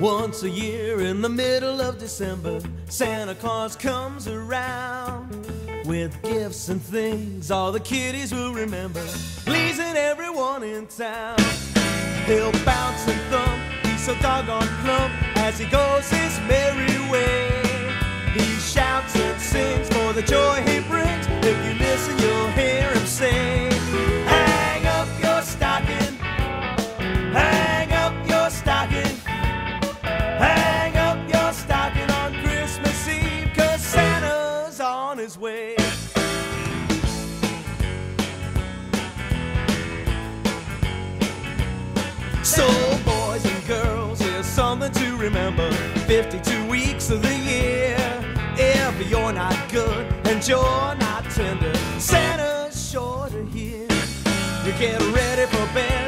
Once a year in the middle of December, Santa Claus comes around with gifts and things all the kiddies will remember, pleasing everyone in town. He'll bounce and thump, he's so doggone plump as he goes his merry way. He shouts So, boys and girls, here's something to remember 52 weeks of the year. If you're not good and you're not tender, Santa's sure to hear. You get ready for bed.